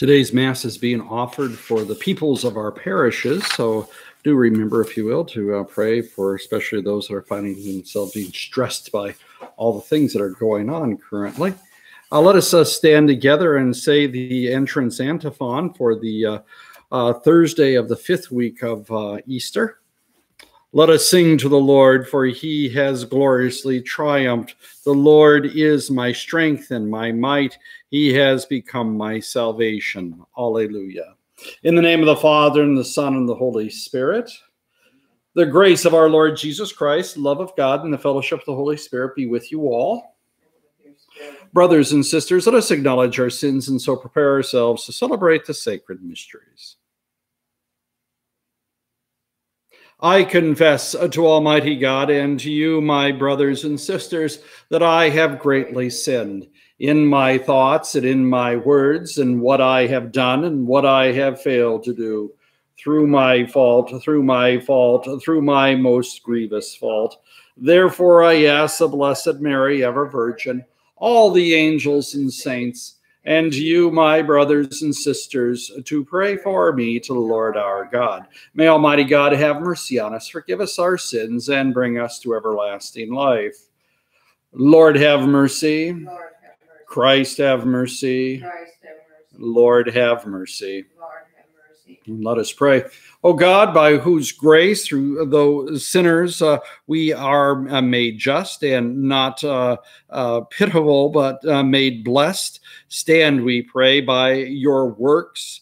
Today's Mass is being offered for the peoples of our parishes. So do remember, if you will, to uh, pray for especially those that are finding themselves being stressed by all the things that are going on currently. Uh, let us uh, stand together and say the entrance antiphon for the uh, uh, Thursday of the fifth week of uh, Easter. Let us sing to the Lord, for he has gloriously triumphed. The Lord is my strength and my might. He has become my salvation. Alleluia. In the name of the Father, and the Son, and the Holy Spirit, the grace of our Lord Jesus Christ, love of God, and the fellowship of the Holy Spirit be with you all. Brothers and sisters, let us acknowledge our sins and so prepare ourselves to celebrate the sacred mysteries. I confess to Almighty God and to you, my brothers and sisters, that I have greatly sinned in my thoughts and in my words, and what I have done and what I have failed to do, through my fault, through my fault, through my most grievous fault. Therefore, I ask the Blessed Mary, ever Virgin, all the angels and saints, and you, my brothers and sisters, to pray for me to the Lord our God. May Almighty God have mercy on us, forgive us our sins, and bring us to everlasting life. Lord, have mercy. Lord, have mercy. Christ, have mercy. Christ, have mercy. Lord, have mercy. Let us pray. Oh God, by whose grace, through those sinners, uh, we are uh, made just and not uh, uh pitiable, but uh, made blessed. Stand, we pray, by your works.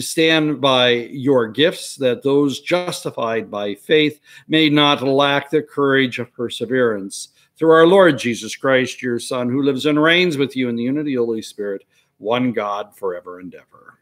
Stand by your gifts, that those justified by faith may not lack the courage of perseverance. Through our Lord Jesus Christ, your Son, who lives and reigns with you in the unity of the Holy Spirit, one God forever and ever.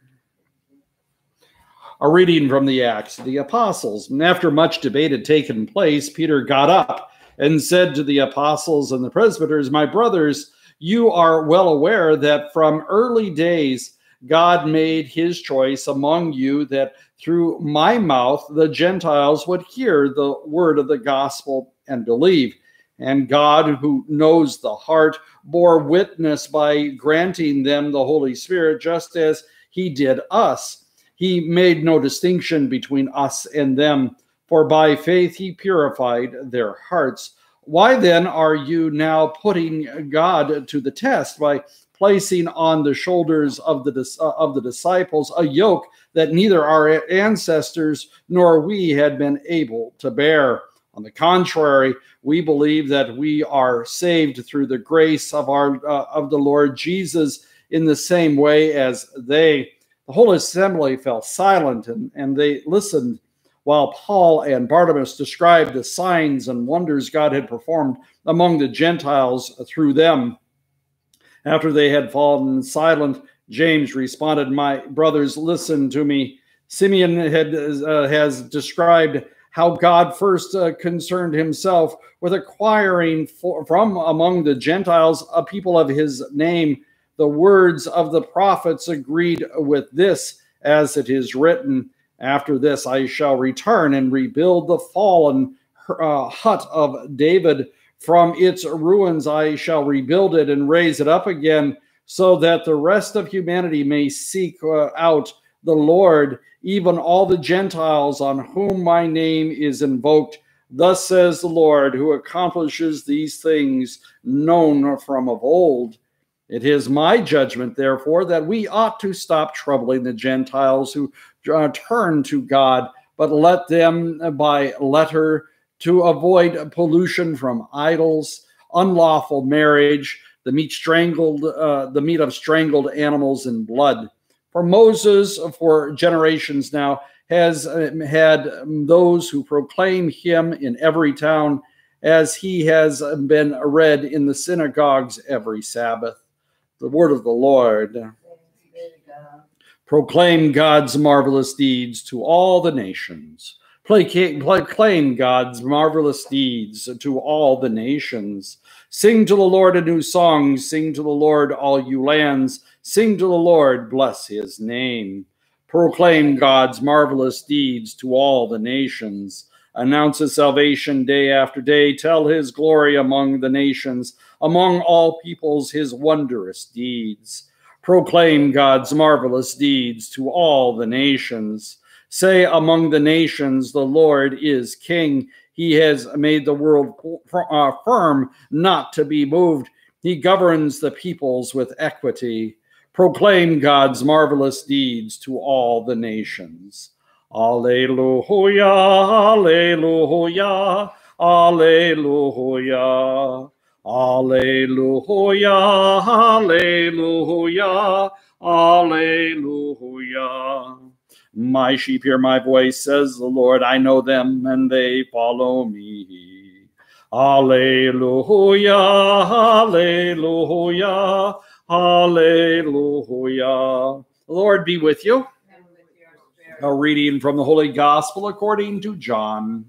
A reading from the Acts of the Apostles. And after much debate had taken place, Peter got up and said to the apostles and the presbyters, My brothers, you are well aware that from early days God made his choice among you that through my mouth the Gentiles would hear the word of the gospel and believe. And God, who knows the heart, bore witness by granting them the Holy Spirit, just as he did us he made no distinction between us and them, for by faith he purified their hearts. Why then are you now putting God to the test by placing on the shoulders of the uh, of the disciples a yoke that neither our ancestors nor we had been able to bear? On the contrary, we believe that we are saved through the grace of our uh, of the Lord Jesus in the same way as they the whole assembly fell silent and, and they listened while Paul and Barnabas described the signs and wonders God had performed among the Gentiles through them. After they had fallen silent, James responded, My brothers, listen to me. Simeon had, uh, has described how God first uh, concerned himself with acquiring for, from among the Gentiles a people of his name the words of the prophets agreed with this, as it is written, After this I shall return and rebuild the fallen uh, hut of David. From its ruins I shall rebuild it and raise it up again, so that the rest of humanity may seek uh, out the Lord, even all the Gentiles on whom my name is invoked. Thus says the Lord, who accomplishes these things known from of old. It is my judgment, therefore, that we ought to stop troubling the Gentiles who uh, turn to God, but let them uh, by letter to avoid pollution from idols, unlawful marriage, the meat strangled, uh, the meat of strangled animals and blood. For Moses, for generations now, has uh, had those who proclaim him in every town, as he has been read in the synagogues every Sabbath the word of the Lord. Proclaim God's marvelous deeds to all the nations. Proclaim God's marvelous deeds to all the nations. Sing to the Lord a new song. Sing to the Lord, all you lands. Sing to the Lord, bless his name. Proclaim God's marvelous deeds to all the nations. Announce his salvation day after day. Tell his glory among the nations among all peoples his wondrous deeds. Proclaim God's marvelous deeds to all the nations. Say among the nations, the Lord is king. He has made the world uh, firm, not to be moved. He governs the peoples with equity. Proclaim God's marvelous deeds to all the nations. Alleluia, Alleluia, Alleluia. Alleluia, Alleluia, Alleluia. My sheep hear my voice, says the Lord. I know them and they follow me. Alleluia, Alleluia, Alleluia. Lord be with you. A reading from the Holy Gospel according to John.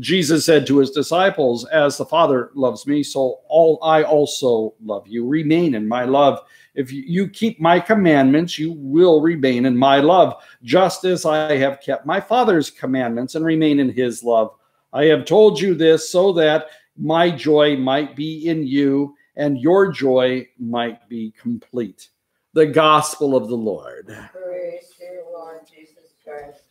Jesus said to his disciples, As the Father loves me, so all I also love you. Remain in my love. If you keep my commandments, you will remain in my love, just as I have kept my Father's commandments and remain in his love. I have told you this so that my joy might be in you and your joy might be complete. The gospel of the Lord. Praise to Lord Jesus Christ.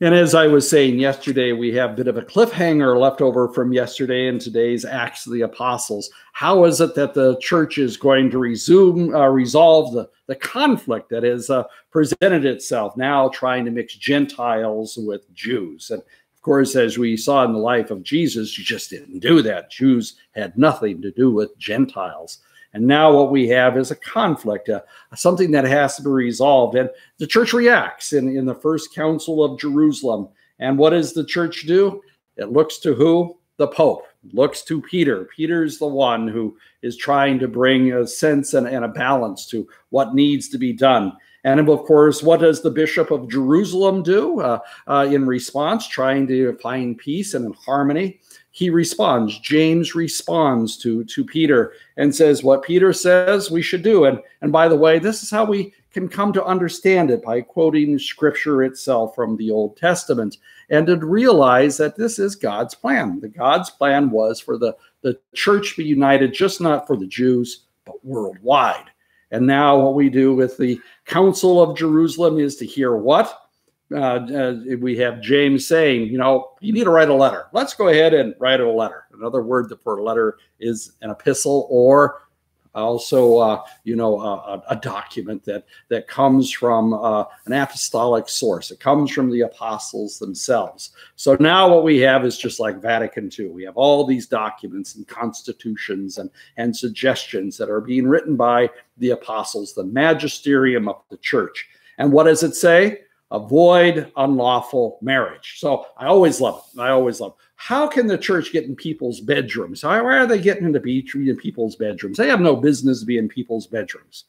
And as I was saying yesterday, we have a bit of a cliffhanger left over from yesterday and today's Acts of the Apostles. How is it that the church is going to resume, uh, resolve the, the conflict that has uh, presented itself now, trying to mix Gentiles with Jews? And of course, as we saw in the life of Jesus, you just didn't do that. Jews had nothing to do with Gentiles. And now what we have is a conflict, uh, something that has to be resolved. And the church reacts in, in the first council of Jerusalem. And what does the church do? It looks to who? The Pope. looks to Peter. Peter's the one who is trying to bring a sense and, and a balance to what needs to be done. And of course, what does the Bishop of Jerusalem do uh, uh, in response, trying to find peace and harmony? He responds james responds to to peter and says what peter says we should do. And and by the way this is how we can come to understand it by quoting scripture itself from the old testament and to realize that this is god's plan. The god's plan was for the the church to be united just not for the jews but worldwide. And now what we do with the council of jerusalem is to hear what uh, uh, we have James saying, you know, you need to write a letter. Let's go ahead and write a letter. Another word for a letter is an epistle or also, uh, you know, a, a, document that that comes from uh, an apostolic source. It comes from the apostles themselves. So now what we have is just like Vatican II. We have all these documents and constitutions and and suggestions that are being written by the apostles, the magisterium of the church. And what does it say? Avoid unlawful marriage. So I always love it. I always love. It. How can the church get in people's bedrooms? Why are they getting into in people's bedrooms? They have no business to be in people's bedrooms.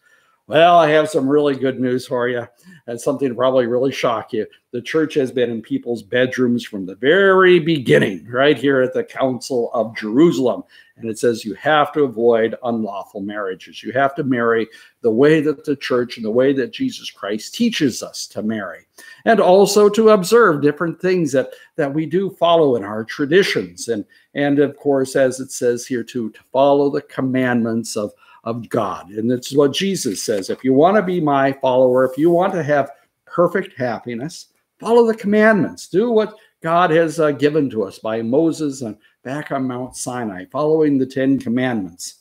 Well, I have some really good news for you. and something probably really shock you. The church has been in people's bedrooms from the very beginning, right here at the Council of Jerusalem. And it says you have to avoid unlawful marriages. You have to marry the way that the church and the way that Jesus Christ teaches us to marry. And also to observe different things that, that we do follow in our traditions. And, and of course, as it says here too, to follow the commandments of of God. And it's what Jesus says. If you want to be my follower, if you want to have perfect happiness, follow the commandments. Do what God has uh, given to us by Moses and back on Mount Sinai, following the Ten Commandments.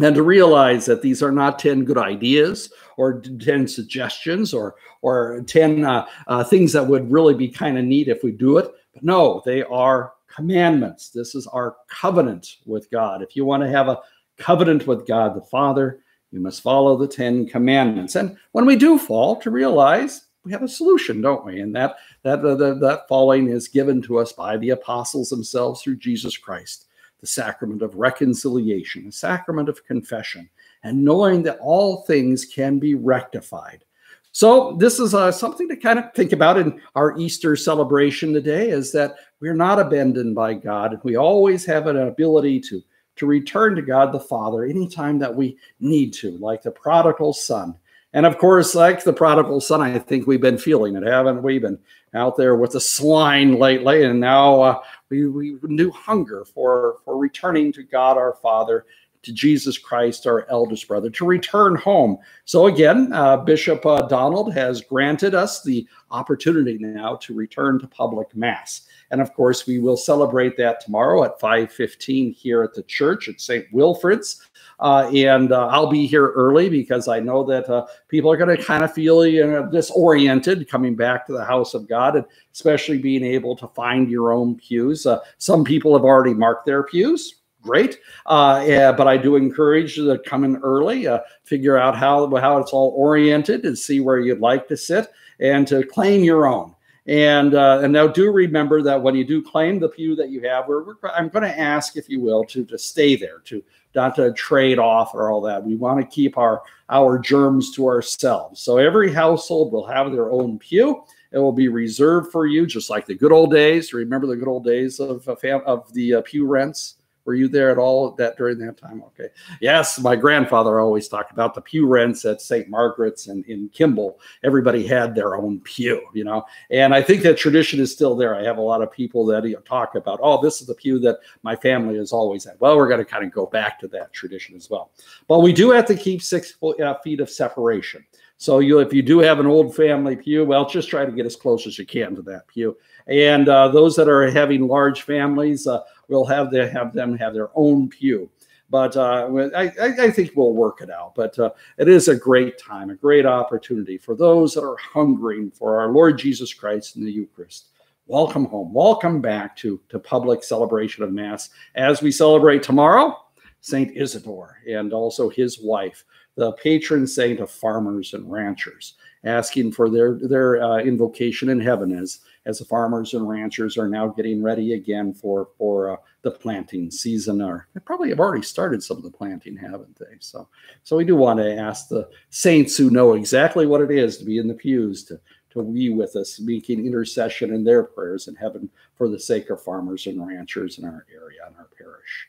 And to realize that these are not 10 good ideas or 10 suggestions or, or 10 uh, uh, things that would really be kind of neat if we do it. But no, they are commandments. This is our covenant with God. If you want to have a covenant with God the Father, you must follow the Ten Commandments. And when we do fall, to realize we have a solution, don't we? And that that that, that falling is given to us by the apostles themselves through Jesus Christ, the sacrament of reconciliation, the sacrament of confession, and knowing that all things can be rectified. So this is uh, something to kind of think about in our Easter celebration today is that we're not abandoned by God. And we always have an ability to to return to God the Father anytime that we need to, like the prodigal son. And of course, like the prodigal son, I think we've been feeling it, haven't we? Been out there with the swine lately, and now uh, we, we new hunger for, for returning to God our Father, to Jesus Christ, our eldest brother, to return home. So again, uh, Bishop uh, Donald has granted us the opportunity now to return to public mass. And of course, we will celebrate that tomorrow at 5:15 here at the church at St. Wilfrid's. Uh, and uh, I'll be here early because I know that uh, people are going to kind of feel you know, disoriented coming back to the house of God, and especially being able to find your own pews. Some people have already marked their pews. Great, uh, yeah, but I do encourage you to come in early, uh, figure out how how it's all oriented, and see where you'd like to sit, and to claim your own. And uh, and now do remember that when you do claim the pew that you have, we're, we're I'm going to ask, if you will, to to stay there, to not to trade off or all that. We want to keep our our germs to ourselves. So every household will have their own pew. It will be reserved for you, just like the good old days. Remember the good old days of of the uh, pew rents were you there at all that during that time? Okay. Yes, my grandfather always talked about the pew rents at St. Margaret's and in Kimball. Everybody had their own pew, you know. And I think that tradition is still there. I have a lot of people that you know, talk about, oh, this is the pew that my family has always had. Well, we're going to kind of go back to that tradition as well. But we do have to keep six uh, feet of separation. So you, if you do have an old family pew, well, just try to get as close as you can to that pew. And uh, those that are having large families, uh, we'll have, the, have them have their own pew. But uh, I, I, think we'll work it out. But uh, it is a great time, a great opportunity for those that are hungering for our Lord Jesus Christ in the Eucharist. Welcome home. Welcome back to, to public celebration of Mass as we celebrate tomorrow Saint Isidore and also his wife, the patron saint of farmers and ranchers, asking for their their uh, invocation in heaven as as the farmers and ranchers are now getting ready again for for uh, the planting season. Or they probably have already started some of the planting, haven't they? So so we do want to ask the saints who know exactly what it is to be in the pews to to be with us, making intercession in their prayers in heaven for the sake of farmers and ranchers in our area and our parish.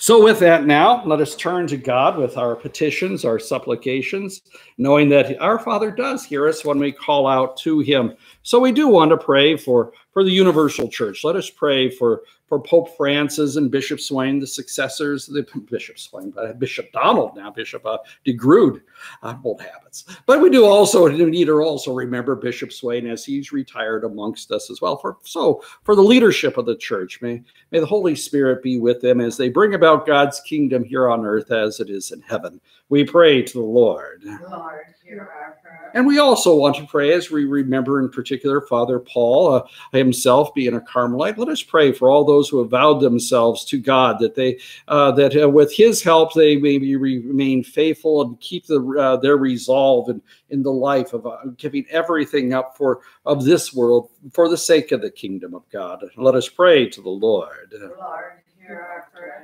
So, with that, now let us turn to God with our petitions, our supplications, knowing that our Father does hear us when we call out to Him. So, we do want to pray for, for the universal church. Let us pray for for Pope Francis and Bishop Swain, the successors, the Bishop Swain, but Bishop Donald now, Bishop uh, DeGrood, uh, old habits. But we do also need to also remember Bishop Swain as he's retired amongst us as well. For so for the leadership of the church, may may the Holy Spirit be with them as they bring about God's kingdom here on earth as it is in heaven. We pray to the Lord. Lord, and we also want to pray as we remember, in particular, Father Paul uh, himself being a Carmelite. Let us pray for all those who have vowed themselves to God that they uh, that uh, with His help they may remain faithful and keep the, uh, their resolve in, in the life of uh, giving everything up for of this world for the sake of the kingdom of God. Let us pray to the Lord. Lord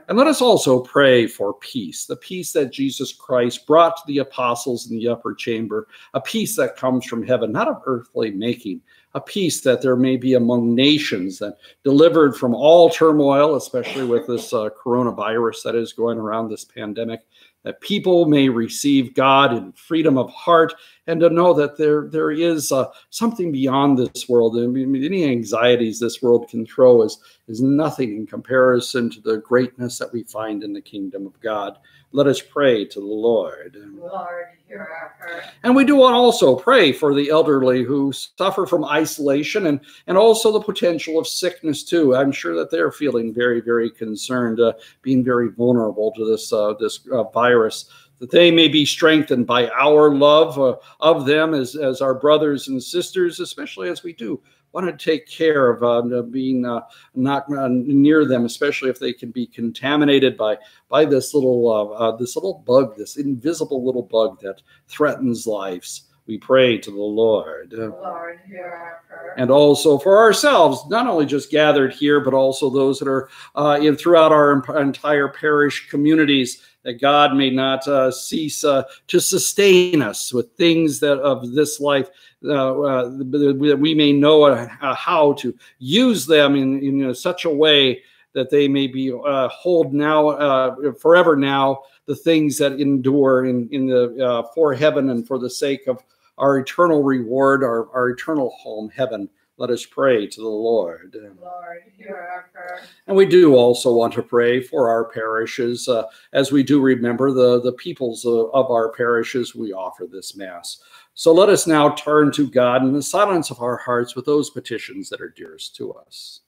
and let us also pray for peace, the peace that Jesus Christ brought to the apostles in the upper chamber, a peace that comes from heaven, not of earthly making, a peace that there may be among nations that delivered from all turmoil, especially with this uh, coronavirus that is going around this pandemic, that people may receive God in freedom of heart and to know that there there is uh, something beyond this world. I mean, any anxieties this world can throw is is nothing in comparison to the greatness that we find in the kingdom of God. Let us pray to the Lord. Lord, hear our prayer. And we do want also pray for the elderly who suffer from isolation and, and also the potential of sickness too. I'm sure that they're feeling very, very concerned, uh, being very vulnerable to this uh, this uh, virus. That they may be strengthened by our love uh, of them as, as our brothers and sisters, especially as we do want to take care of uh, being uh, not uh, near them, especially if they can be contaminated by by this little uh, uh, this little bug, this invisible little bug that threatens lives. We pray to the Lord. Lord, hear our prayer. And also for ourselves, not only just gathered here, but also those that are uh, in throughout our entire parish communities that God may not uh, cease uh, to sustain us with things that of this life uh, uh, that we may know uh, how to use them in, in such a way that they may be uh, hold now uh, forever now the things that endure in in the uh, for heaven and for the sake of our eternal reward our, our eternal home heaven Let us pray to the Lord. Lord, hear our prayer. And we do also want to pray for our parishes. Uh, as we do remember the, the peoples of, of our parishes, we offer this Mass. So let us now turn to God in the silence of our hearts with those petitions that are dearest to us.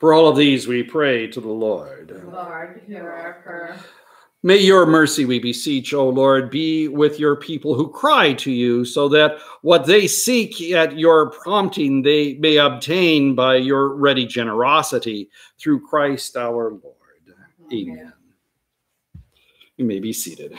For all of these, we pray to the Lord. Lord, hear our prayer. May your mercy, we beseech, O Lord, be with your people who cry to you, so that what they seek at your prompting they may obtain by your ready generosity through Christ our Lord. Amen. You may be seated.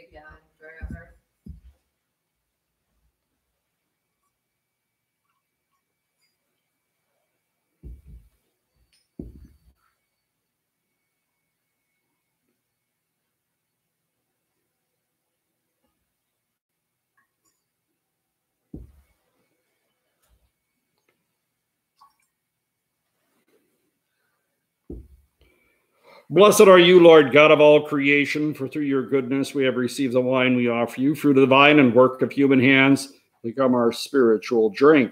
Blessed are you, Lord God of all creation, for through your goodness we have received the wine we offer you, fruit of the vine and work of human hands, become our spiritual drink.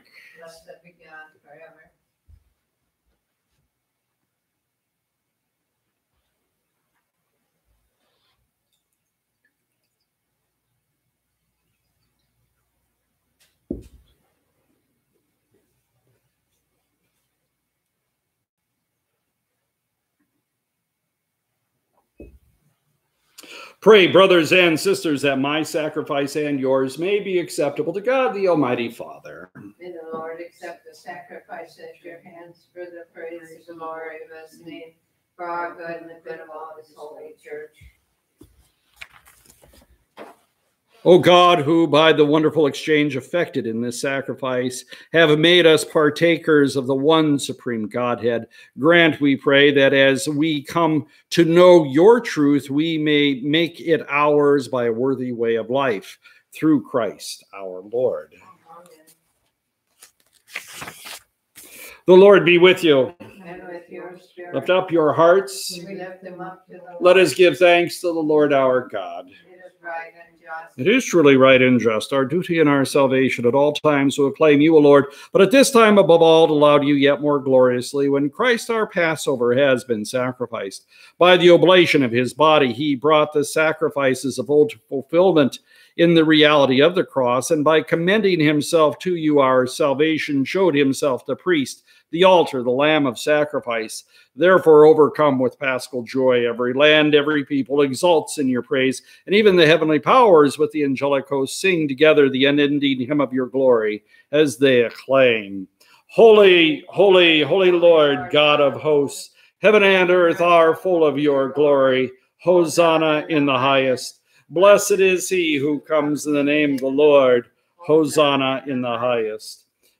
Pray, brothers and sisters, that my sacrifice and yours may be acceptable to God, the Almighty Father. May the Lord accept the sacrifice at your hands for the praise and glory of his name, for our good and the good of all his holy church. O God, who by the wonderful exchange effected in this sacrifice have made us partakers of the one supreme Godhead, grant, we pray, that as we come to know your truth, we may make it ours by a worthy way of life through Christ our Lord. The Lord be with you. With. Lift up your hearts. We lift them up to the Lord. Let us give thanks to the Lord our God. It is right. It is truly right and just, our duty and our salvation at all times to acclaim you, O Lord, but at this time above all to laud you yet more gloriously when Christ our Passover has been sacrificed. By the oblation of his body, he brought the sacrifices of old fulfillment in the reality of the cross, and by commending himself to you, our salvation showed himself the priest, the altar, the lamb of sacrifice. Therefore, overcome with paschal joy, every land, every people exults in your praise, and even the heavenly powers with the angelic hosts sing together the unending hymn of your glory as they acclaim. Holy, holy, holy Lord, God of hosts, heaven and earth are full of your glory. Hosanna in the highest. Blessed is he who comes in the name of the Lord. Hosanna in the highest.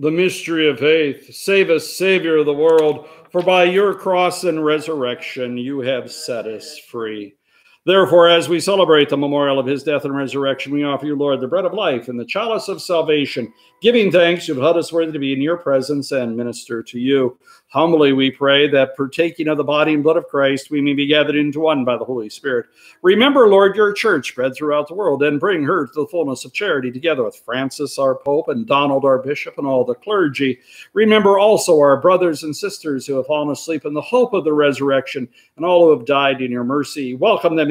The mystery of faith. Save us, Savior of the world, for by your cross and resurrection you have set us free. Therefore, as we celebrate the memorial of his death and resurrection, we offer you, Lord, the bread of life and the chalice of salvation, giving thanks you've held us worthy to be in your presence and minister to you. Humbly we pray that partaking of the body and blood of Christ, we may be gathered into one by the Holy Spirit. Remember, Lord, your church spread throughout the world and bring her to the fullness of charity, together with Francis, our Pope, and Donald, our Bishop, and all the clergy. Remember also our brothers and sisters who have fallen asleep in the hope of the resurrection, and all who have died in your mercy. Welcome them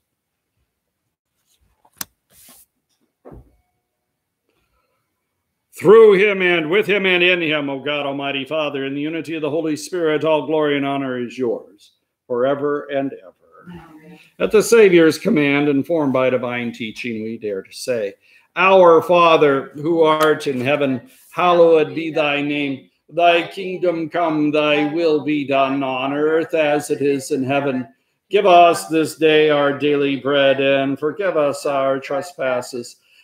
Through him and with him and in him, O God Almighty Father, in the unity of the Holy Spirit, all glory and honor is yours forever and ever. Amen. At the Savior's command, informed by divine teaching, we dare to say, Our Father, who art in heaven, hallowed be thy name. Thy kingdom come, thy will be done on earth as it is in heaven. Give us this day our daily bread and forgive us our trespasses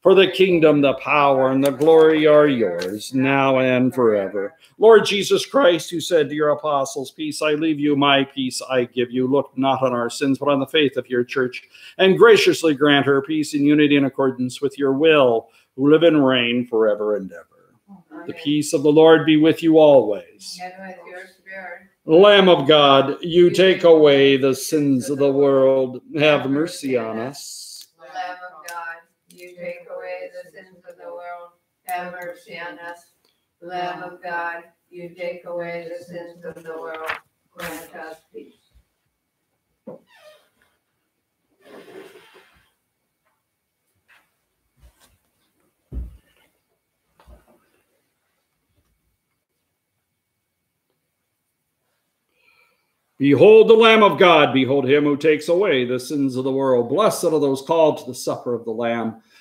For the kingdom, the power, and the glory are yours, now and forever. Lord Jesus Christ, who said to your apostles, Peace I leave you, my peace I give you, look not on our sins, but on the faith of your church, and graciously grant her peace and unity in accordance with your will, who live and reign forever and ever. Amen. The peace of the Lord be with you always. With. Lamb of God, you take away the sins of the world. Have mercy on us. Lamb of God you take away the sins of the world, have mercy on us. Lamb of God, you take away the sins of the world, grant us peace. Behold the Lamb of God, behold him who takes away the sins of the world. Blessed are those called to the supper of the Lamb.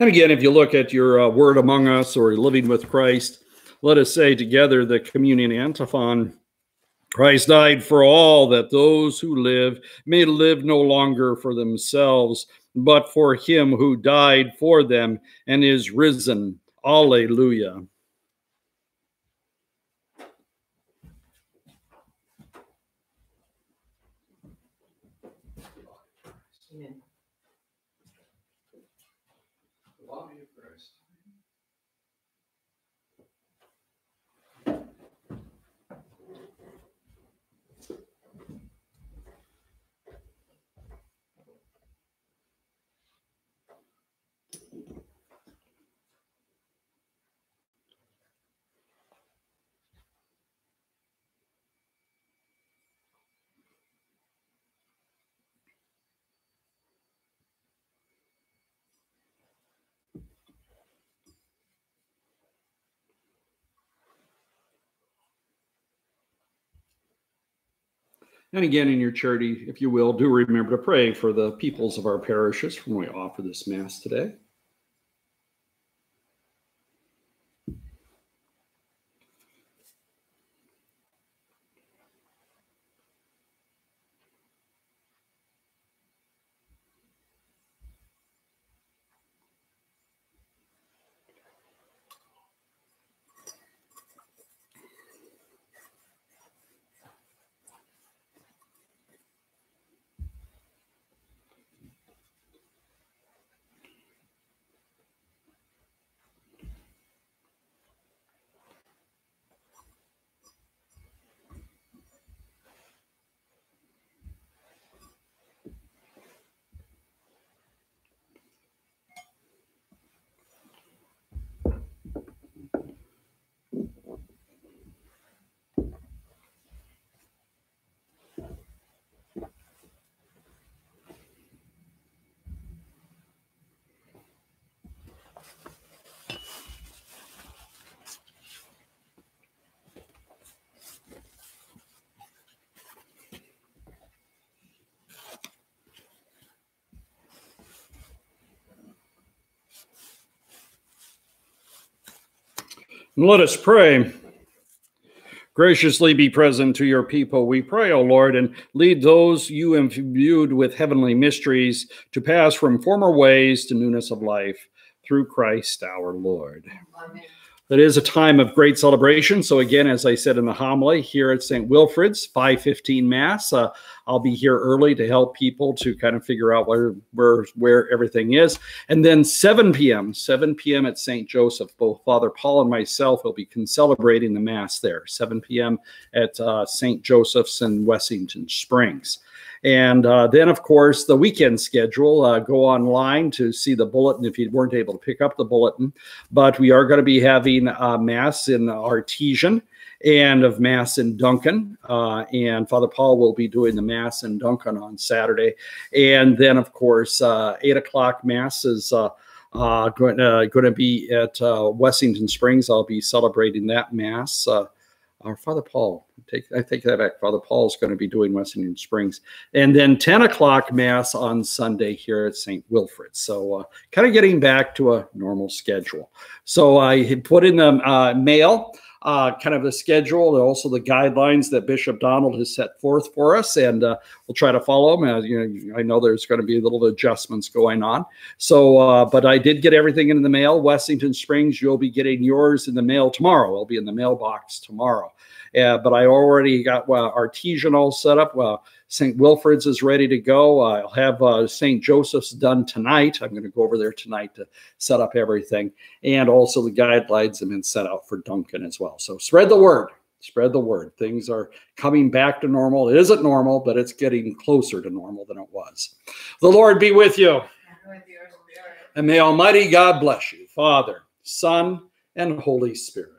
And again, if you look at your uh, word among us or living with Christ, let us say together the communion antiphon. Christ died for all that those who live may live no longer for themselves, but for him who died for them and is risen. Alleluia. And again, in your charity, if you will, do remember to pray for the peoples of our parishes when we offer this Mass today. Let us pray. Graciously be present to your people, we pray, O Lord, and lead those you imbued with heavenly mysteries to pass from former ways to newness of life through Christ our Lord. Amen. It is a time of great celebration. So again, as I said in the homily here at St. Wilfrid's, 515 Mass, uh, I'll be here early to help people to kind of figure out where, where, where everything is. And then 7 p.m., 7 p.m. at St. Joseph, both Father Paul and myself will be celebrating the Mass there, 7 p.m. at uh, St. Joseph's in Wessington Springs. And uh, then, of course, the weekend schedule. Uh, go online to see the bulletin if you weren't able to pick up the bulletin. But we are going to be having uh, Mass in Artesian and of Mass in Duncan. Uh, and Father Paul will be doing the Mass in Duncan on Saturday. And then, of course, uh, 8 o'clock Mass is. Uh, uh, going, uh, to be at uh, Wessington Springs. I'll be celebrating that Mass. Our Father Paul, take I take that back. Father Paul is going to be doing Wessington Springs, and then 10 o'clock mass on Sunday here at St. Wilfrid. So uh, kind of getting back to a normal schedule. So I had put in the uh, mail uh, kind of the schedule and also the guidelines that Bishop Donald has set forth for us, and uh, we'll try to follow them. Uh, you know, I know there's going to be a little adjustments going on. So, uh, but I did get everything in the mail. Wessington Springs, you'll be getting yours in the mail tomorrow. It'll be in the mailbox tomorrow. Uh, but I already got well, Artesian all set up. Well, St. Wilfrid's is ready to go. Uh, I'll have uh, St. Joseph's done tonight. I'm going to go over there tonight to set up everything. And also the guidelines have been set out for Duncan as well. So spread the word. Spread the word. Things are coming back to normal. It isn't normal, but it's getting closer to normal than it was. The Lord be with you. And may Almighty God bless you, Father, Son, and Holy Spirit.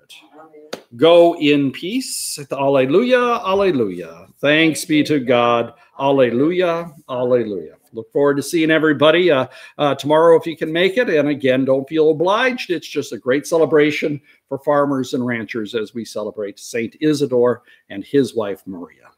Go in peace. Alleluia, alleluia. Thanks be to God. Alleluia, alleluia. Look forward to seeing everybody uh, uh, tomorrow if you can make it. And again, don't feel obliged. It's just a great celebration for farmers and ranchers as we celebrate Saint Isidore and his wife Maria.